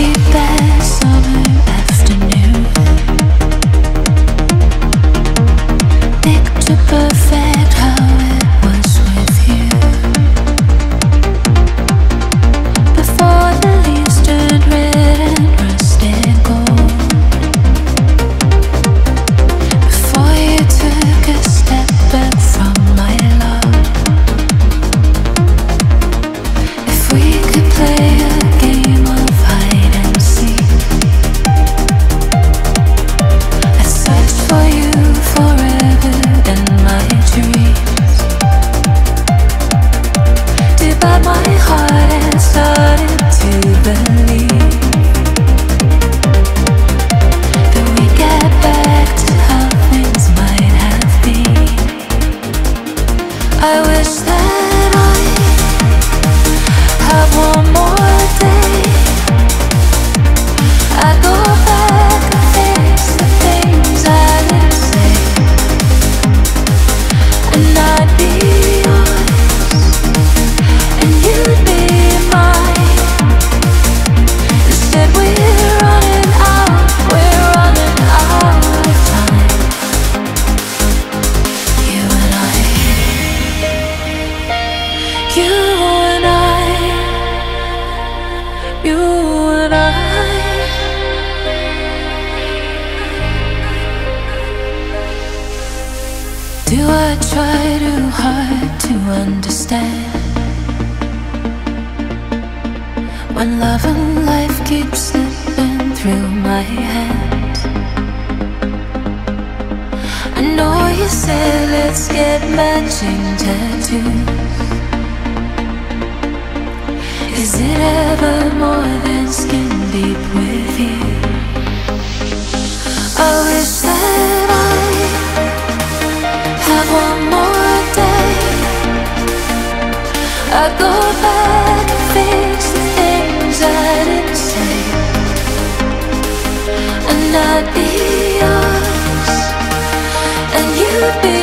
Keep it. my heart and started to burn. And I. Do I try too hard to understand? When love and life keep slipping through my hands. I know you said let's get matching tattoos. Is it ever more than skin deep with you? Oh, I wish that I have one more day. I'd go back and fix the things I didn't say, and I'd be yours, and you'd be